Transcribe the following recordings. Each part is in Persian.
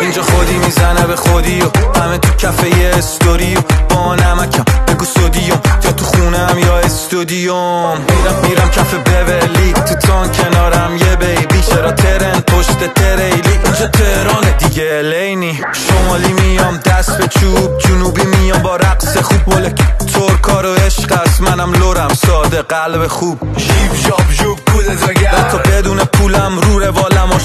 اینجا خودی می‌زنه به خودی و همه تو کفه یه استوری و با نمکم بگو سودیوم. یا تو خونه هم یا استودیوم. میرم میرم کف بولی. تو تان کنارم یه بیبی. چرا ترن؟ پشت تریلی. اینجا تهرانه دیگه الینی شمالی میام دست به چوب. جنوبی میام با رقص خوب. ولک ترکا و عشق است. منم لورم ساده قلب خوب. شیب شاب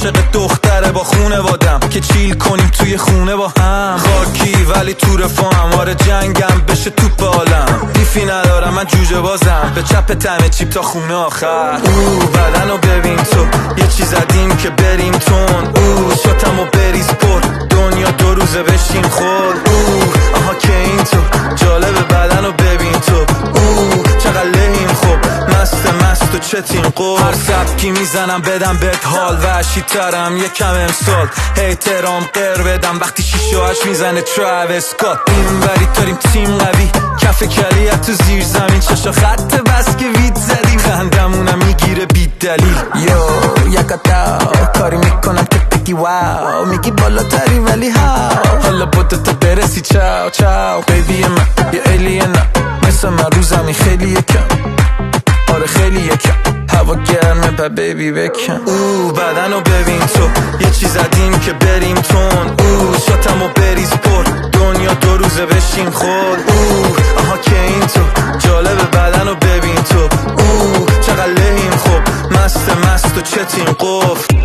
عاشق دختره با خونه وادم که چیل کنیم توی خونه با هم. خاکی ولی تو رفاهم. آره جنگم بشه توپ عالم. بیفی ندارم من جوجه بازم. به چپ تمه چیپ تا خونه آخر. او بدن رو ببین تو. یه چیز زدیم که بریم تون و چتین قول هر سبکی می‌زنم بدم بهت حال وحشی ترم یکم امسال. هیترام قر بدم وقتی شیشه هاش می‌زنه تراویس کات این وری داریم تیم قوی. کف کلیت تو زیر زمین. چشا خط بس که وید زدیم. خندمونم می‌گیره بی دلیل. یو یکتا کاری می‌کنم که بگی واو. میگی بالاتری ولی هاو. حالا با تا برسی چاو چاو. بیبی من یه الینم مثل من رو زمین خیلی یکم آره خیلی یکم هوا گرمه با بیبی بکن. او بدن رو ببین تو. یه چیز زدیم که بریم تون. او شاتم و بریز پر دنیا دو روزه بشیم خود او آها که این تو. جالب بدن رو ببین تو. او چقدر لحیم خوب مست مست و چتیم قفل.